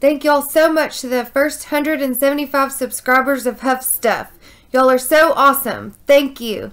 Thank y'all so much to the first 175 subscribers of Huff Stuff. Y'all are so awesome. Thank you.